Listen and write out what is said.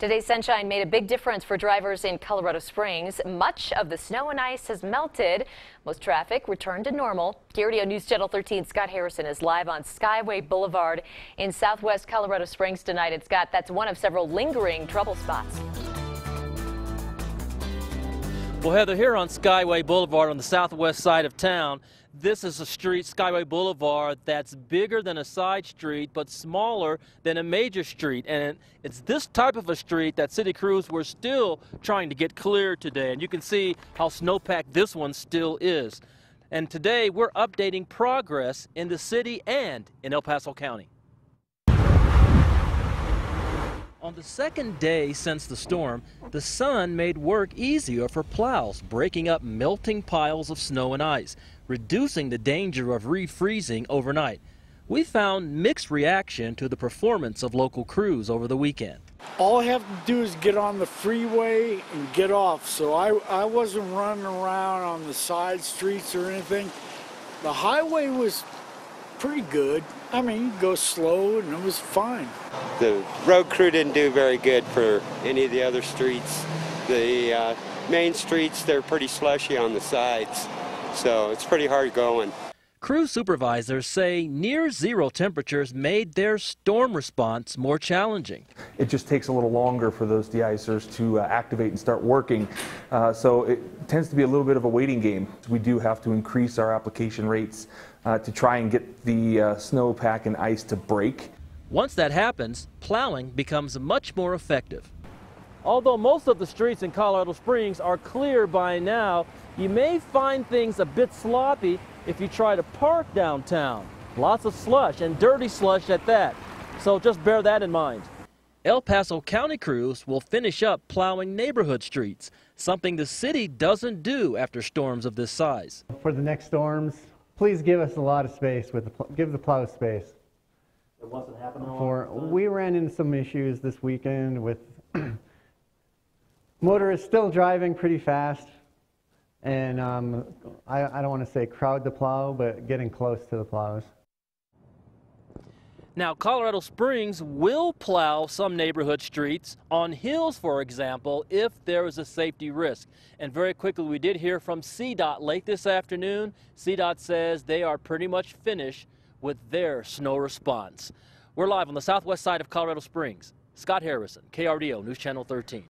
Today's sunshine made a big difference for drivers in Colorado Springs. Much of the snow and ice has melted. Most traffic returned to normal. KRDO News Channel 13 Scott Harrison is live on Skyway Boulevard in southwest Colorado Springs tonight. And Scott, that's one of several lingering trouble spots. Well, Heather, here on Skyway Boulevard on the southwest side of town, this is a street, Skyway Boulevard, that's bigger than a side street, but smaller than a major street. And it's this type of a street that city crews were still trying to get clear today. And you can see how snowpacked this one still is. And today we're updating progress in the city and in El Paso County. On the second day since the storm, the sun made work easier for plows, breaking up melting piles of snow and ice, reducing the danger of refreezing overnight. We found mixed reaction to the performance of local crews over the weekend. All I have to do is get on the freeway and get off, so I, I wasn't running around on the side streets or anything. The highway was pretty good. I mean, you go slow and it was fine. The road crew didn't do very good for any of the other streets. The uh, main streets, they're pretty slushy on the sides, so it's pretty hard going. Crew supervisors say near zero temperatures made their storm response more challenging. It just takes a little longer for those deicers to uh, activate and start working. Uh, so it tends to be a little bit of a waiting game. We do have to increase our application rates uh, to try and get the uh, snowpack and ice to break. Once that happens, plowing becomes much more effective. Although most of the streets in Colorado Springs are clear by now, you may find things a bit sloppy if you try to park downtown. Lots of slush and dirty slush at that. So just bear that in mind. El Paso County crews will finish up plowing neighborhood streets, something the city doesn't do after storms of this size. For the next storms, please give us a lot of space with the, give the plow space. It wasn't happening For, we ran into some issues this weekend with motorists still driving pretty fast and um, I, I, don't want to say crowd the plow, but getting close to the plows. Now, Colorado Springs will plow some neighborhood streets on hills, for example, if there is a safety risk. And very quickly, we did hear from CDOT late this afternoon. CDOT says they are pretty much finished with their snow response. We're live on the southwest side of Colorado Springs. Scott Harrison, KRDO News Channel 13.